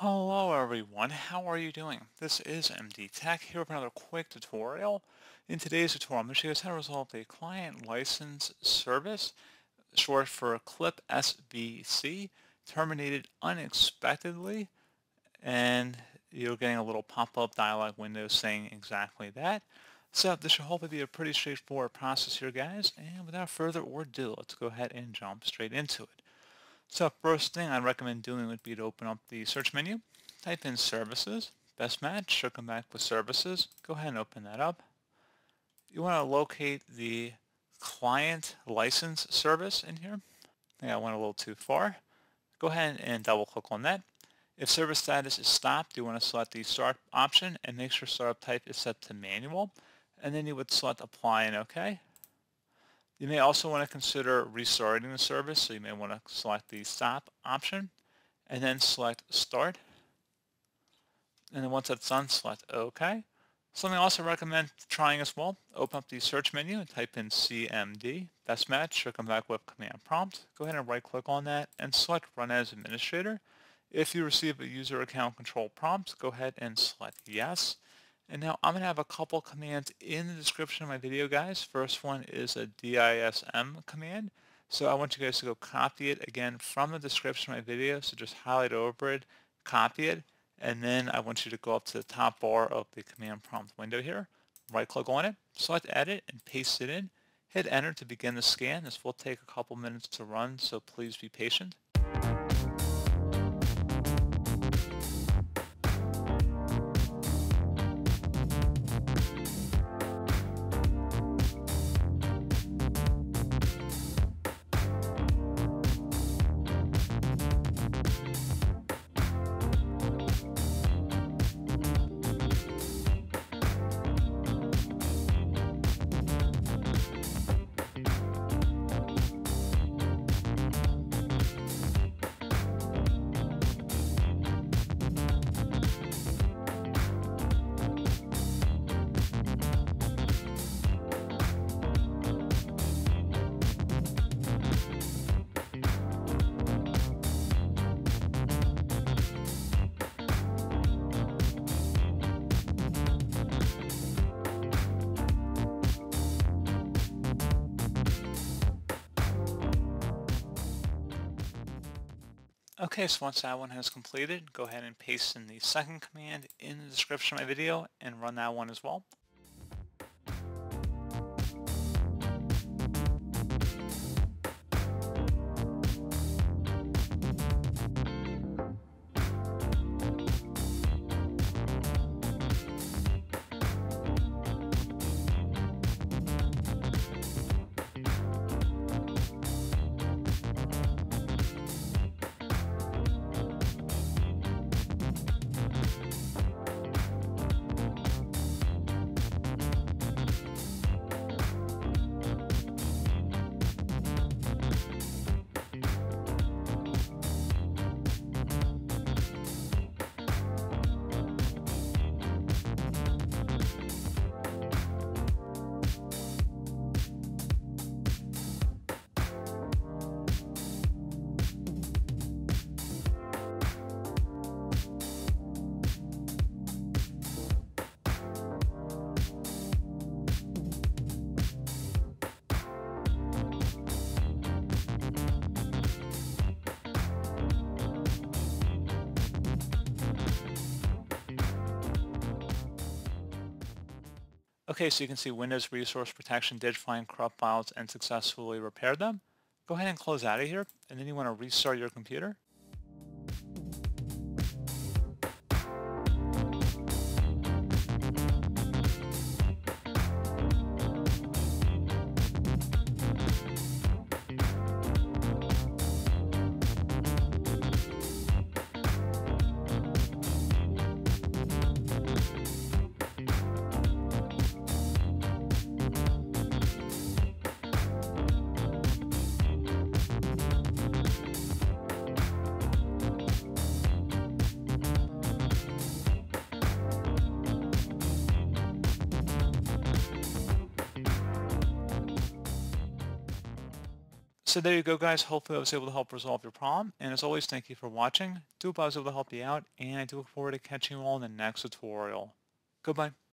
Hello everyone, how are you doing? This is MD Tech here with another quick tutorial. In today's tutorial, I'm going to show you how to resolve a client license service, short for CLIP SBC, terminated unexpectedly, and you're getting a little pop-up dialog window saying exactly that. So this should hopefully be a pretty straightforward process here guys, and without further ado, let's go ahead and jump straight into it. So first thing I'd recommend doing would be to open up the search menu, type in services, best match, should come back with services. Go ahead and open that up. You want to locate the client license service in here. I think I went a little too far. Go ahead and double click on that. If service status is stopped, you want to select the start option and make sure startup type is set to manual. And then you would select apply and OK. You may also want to consider restarting the service, so you may want to select the stop option and then select start. And then once that's done, select OK. Something I also recommend trying as well, open up the search menu and type in CMD, best match, should come back with command prompt. Go ahead and right click on that and select run as administrator. If you receive a user account control prompt, go ahead and select yes. And now I'm going to have a couple commands in the description of my video, guys. First one is a DISM command. So I want you guys to go copy it again from the description of my video. So just highlight over it, copy it, and then I want you to go up to the top bar of the command prompt window here, right click on it, select edit, and paste it in. Hit enter to begin the scan. This will take a couple minutes to run, so please be patient. Okay, so once that one has completed, go ahead and paste in the second command in the description of my video and run that one as well. Okay, so you can see Windows Resource Protection did find corrupt files and successfully repaired them. Go ahead and close out of here, and then you want to restart your computer. So there you go, guys. Hopefully I was able to help resolve your problem. And as always, thank you for watching. Do hope I was able to help you out. And I do look forward to catching you all in the next tutorial. Goodbye.